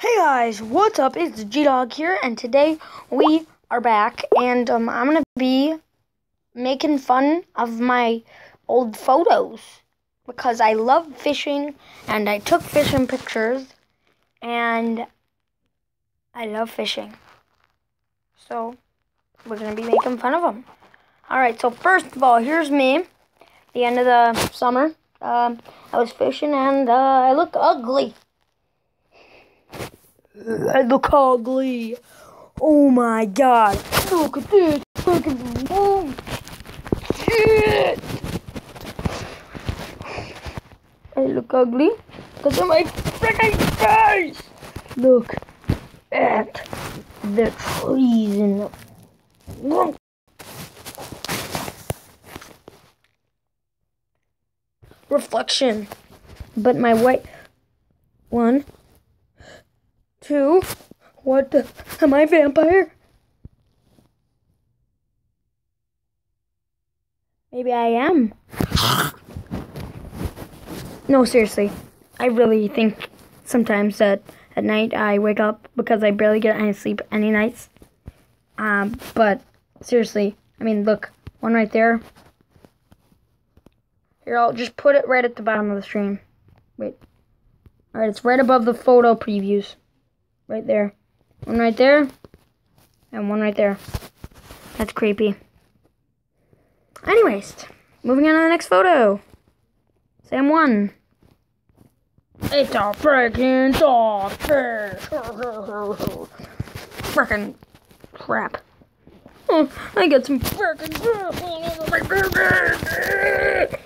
Hey guys, what's up? It's G Dog here, and today we are back, and um, I'm gonna be making fun of my old photos because I love fishing and I took fishing pictures, and I love fishing. So we're gonna be making fun of them. All right. So first of all, here's me. The end of the summer. Um, I was fishing and uh, I look ugly. I look ugly. Oh my god. Look at this fucking oh, shit. I look ugly because of my freaking face. Look at the trees and the reflection. But my white one, what the? Am I vampire? Maybe I am. No, seriously. I really think sometimes that at night I wake up because I barely get any sleep any nights. Um, but seriously, I mean, look, one right there. Here, I'll just put it right at the bottom of the stream. Wait. Alright, it's right above the photo previews. Right there. One right there. And one right there. That's creepy. Anyways, moving on to the next photo. Sam 1. It's a freaking dogfish. freaking crap. Oh, I got some freaking crap all over my burger.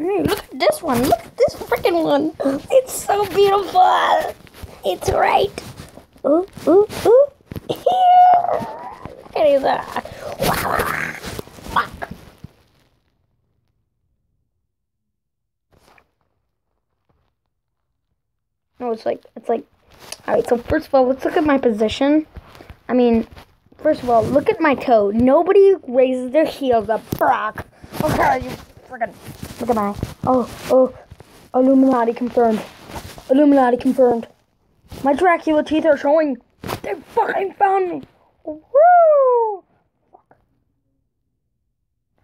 Look at this one. Look at this freaking one. It's so beautiful. It's right. Ooh, ooh, ooh. Look at that. Fuck. No, it's like, it's like, alright, so first of all, let's look at my position. I mean, first of all, look at my toe. Nobody raises their heels up. Brock. Okay, you at my oh oh Illuminati confirmed. Illuminati confirmed. My Dracula teeth are showing. They fucking found me. Woo!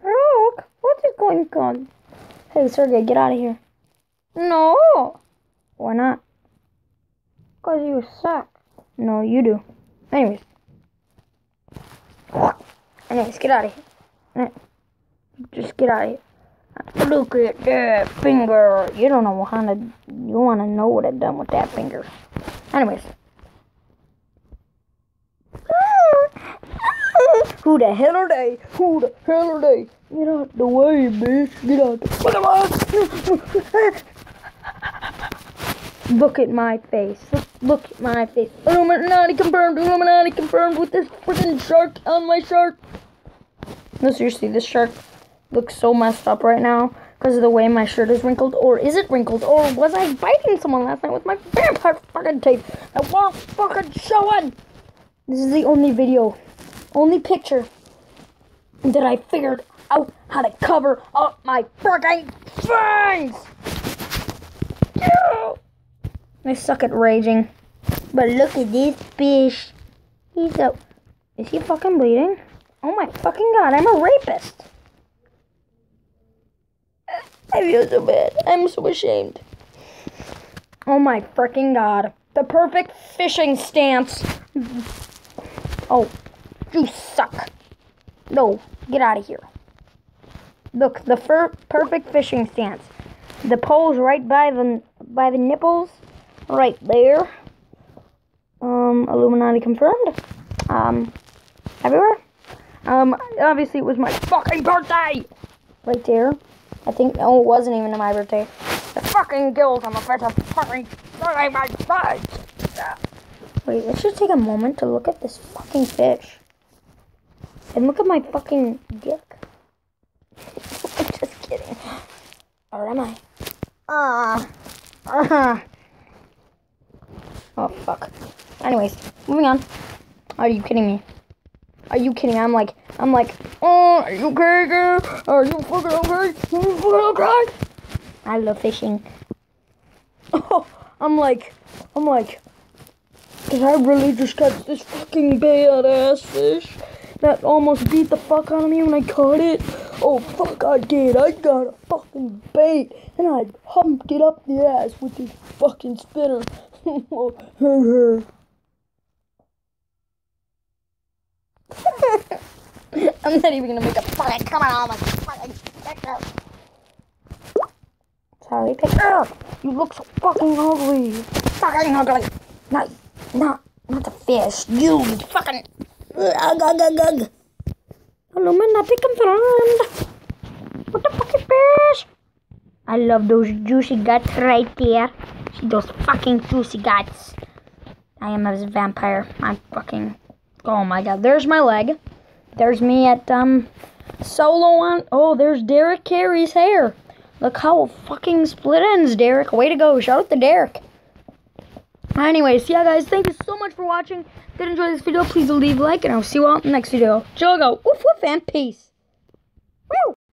Look, what is going on? Hey Sergey, get out of here. No. Why not? Cause you suck. No, you do. Anyways. Anyways, get out of here. Just get out of here. Look at that finger. You don't know how to. You want to know what I done with that finger. Anyways. Who the hell are they? Who the hell are they? Get out the way, bitch. Get out the way. Look at my face. Look, look at my face. Illuminati confirmed. Illuminati confirmed with this freaking shark on my shark. No, seriously, this shark looks so messed up right now because of the way my shirt is wrinkled. Or is it wrinkled? Or was I biting someone last night with my vampire fucking tape? I won't fucking show it! This is the only video, only picture that I figured out how to cover up my fucking fangs! I suck at raging. But look at this fish. He's so... Is he fucking bleeding? Oh my fucking god, I'm a rapist! I feel so bad. I'm so ashamed. Oh my freaking god. The perfect fishing stance. Oh, you suck. No, get out of here. Look, the perfect fishing stance. The pole's right by the by the nipples, right there. Um, Illuminati confirmed. Um, everywhere. Um, obviously it was my fucking birthday. Right there. I think, no, it wasn't even my birthday. The fucking on the face of fucking my face. Wait, let's just take a moment to look at this fucking fish. And look at my fucking dick. I'm just kidding. Or am I? Ah. Uh, uh. Oh, fuck. Anyways, moving on. Are you kidding me? Are you kidding? I'm like, I'm like, oh, are you okay, girl? Are you fucking okay? Are you fucking okay? I love fishing. Oh, I'm like, I'm like, did I really just catch this fucking badass fish that almost beat the fuck out of me when I caught it? Oh fuck, I did. I got a fucking bait and I humped it up the ass with this fucking spinner. I'm not even gonna make a fucking comment on all my fucking picture. Sorry, picture. You look so fucking ugly. Fucking ugly. Not, not, not the fish. You fucking. Ugh, ugh, ugh, ugh. Illuminati confirmed. What the fucking fish? I love those juicy guts right there. See those fucking juicy guts. I am a vampire. I'm fucking. Oh my god. There's my leg. There's me at um solo on. Oh, there's Derek Carey's hair. Look how fucking split ends, Derek. Way to go. Shout out to Derek. Anyways, yeah, guys, thank you so much for watching. If you did enjoy this video, please leave a like, and I'll see you all in the next video. Jogo, woof woof, and peace. Woo!